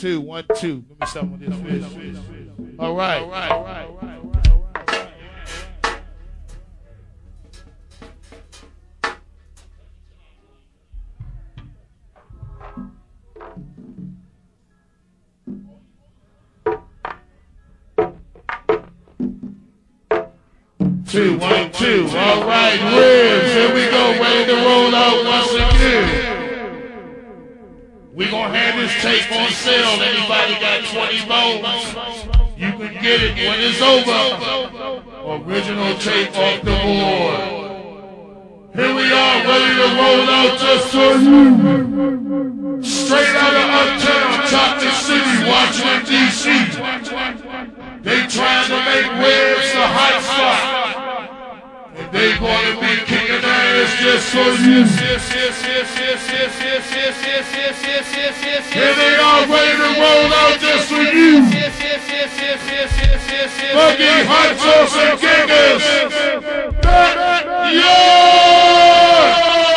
two, one, two. Give me some of this fish. All right. All right. All right. All right. Two, one, two. All right, ribs. Here we go, ready to roll out once again tape on sale. Anybody got 20 rolls? You can get it when it's over. Original tape off the board. Here we are, ready to roll out just to Straight out of Uptown, Chocolate City, Washington, D.C. They trying to make waves the hot spot. And they gonna be yes, yes, for you. Here they are, ready to roll out just for you. Funky hot sauce and kickers. York!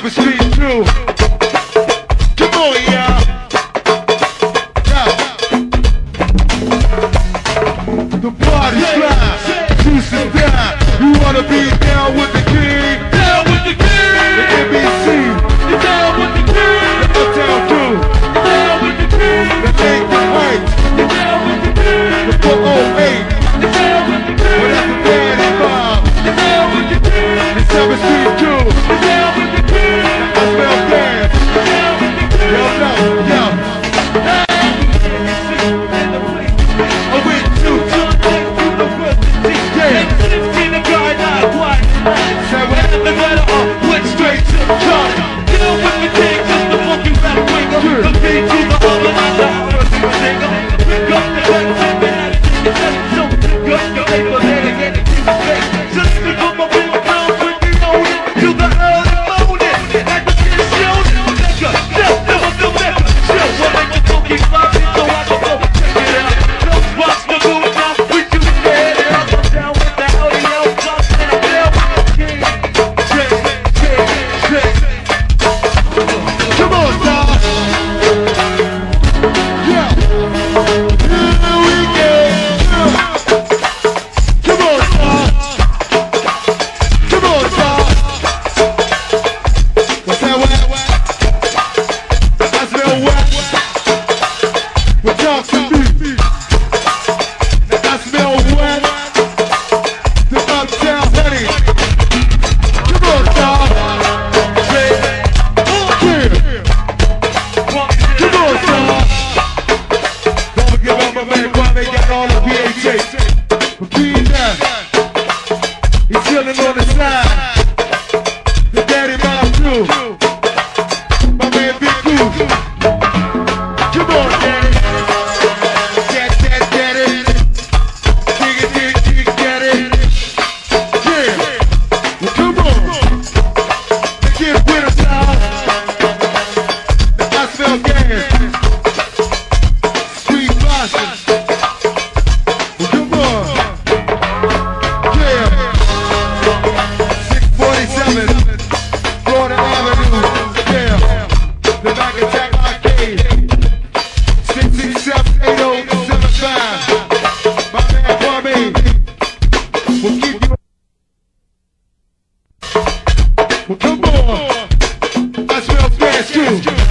Shepherd Street too. Pick up Come on, I smell rescue.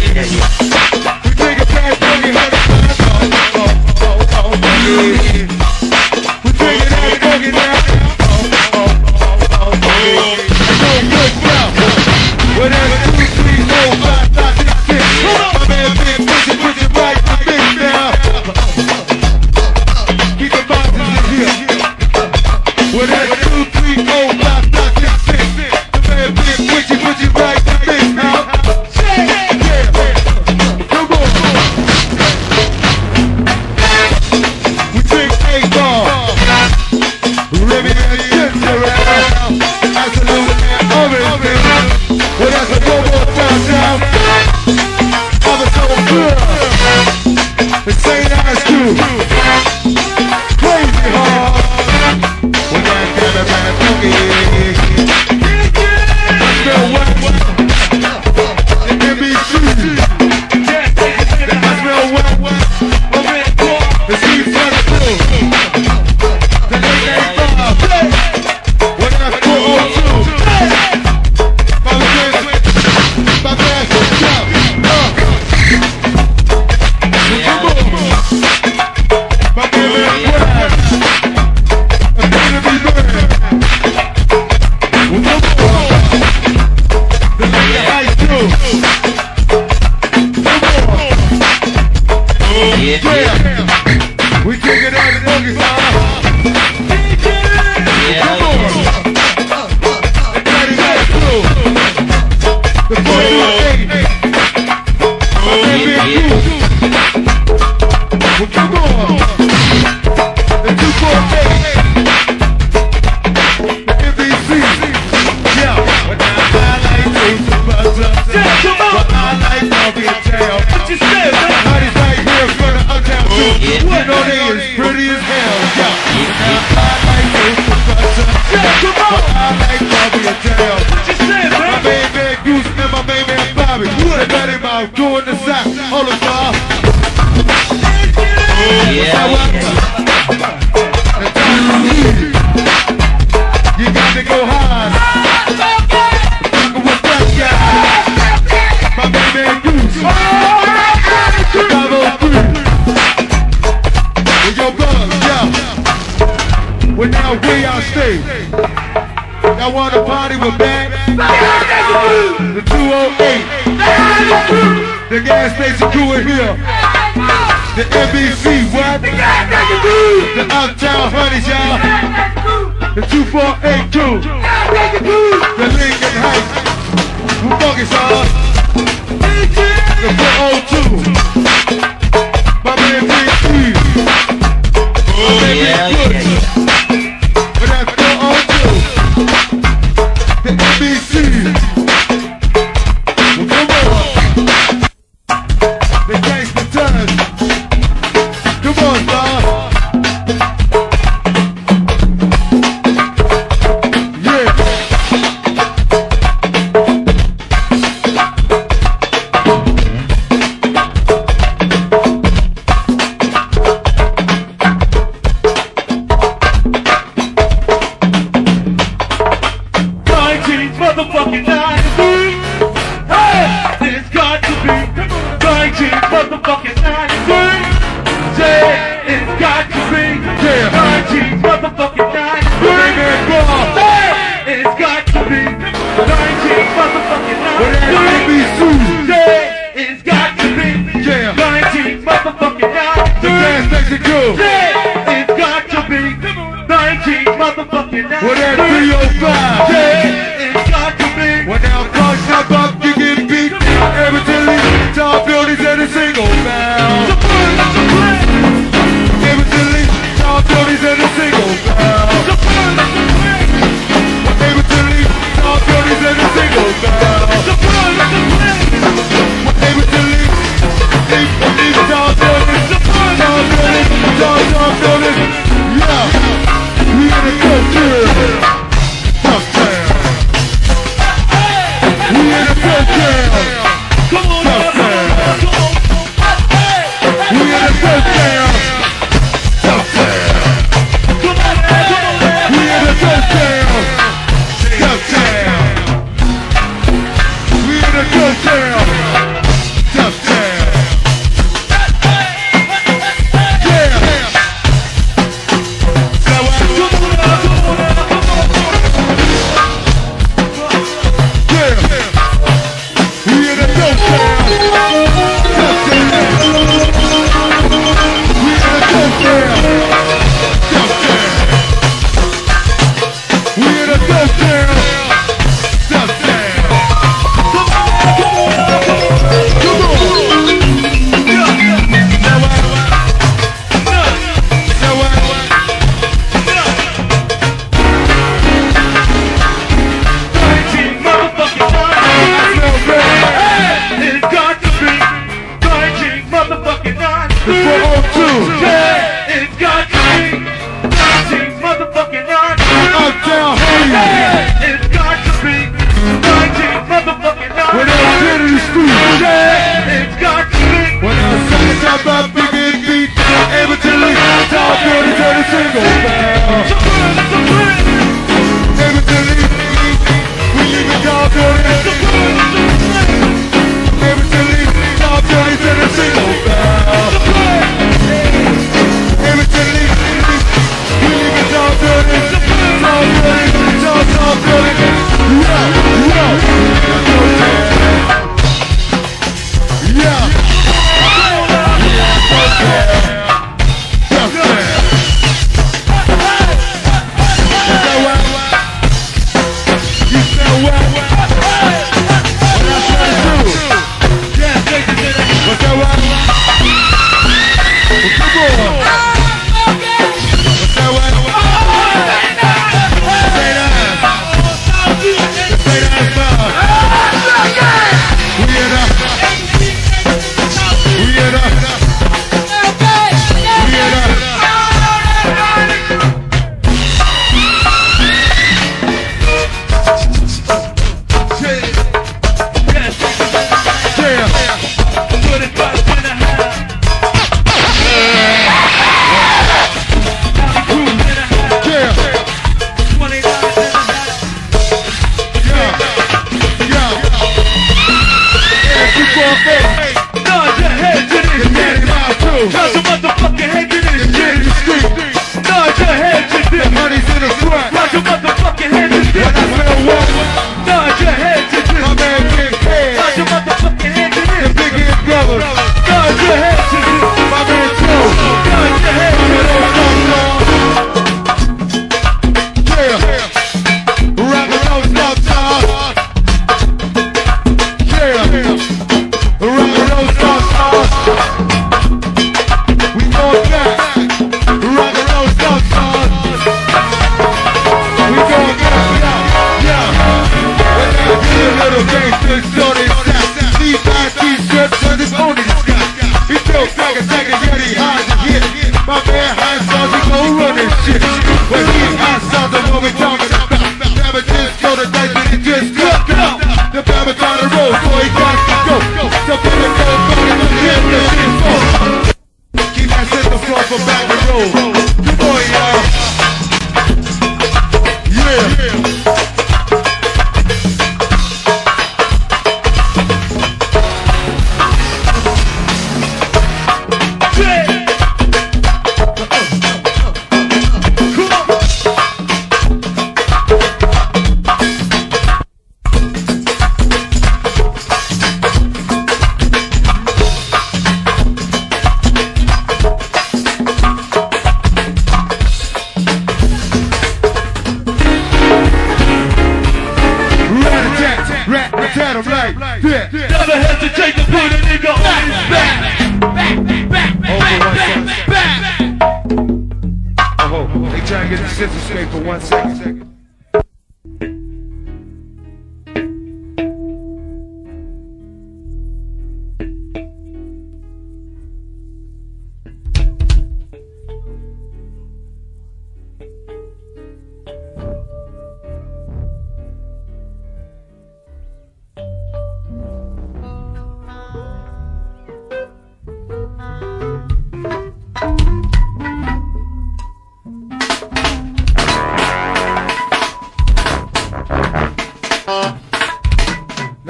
yeah, yeah. I wanna party with Bang. The 208. The gas station crew is here. The NBC, what? The Uptown Honeys, y'all. The 248 Crew. The Lincoln Heights. Who fucking saw The 402. My man, Big Steve.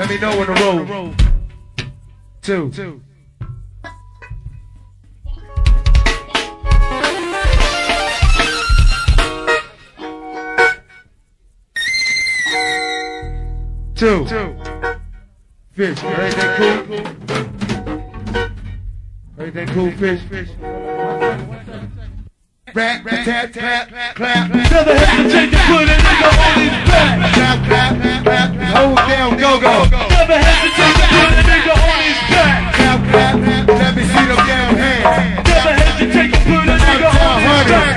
Let me know when to roll. Two. Two. Two. Two. Fish. Everything cool? that cool, fish? fish rap, tap, tap, clap. Never had to take the put a nigga on his back. Clap, clap, clap, hold down, go, go. Never had to take the put a nigga on his back. Clap, clap, let me see them damn hands. Never had to take the put nigga on his back.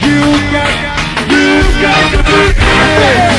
You got, you got the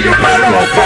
to make the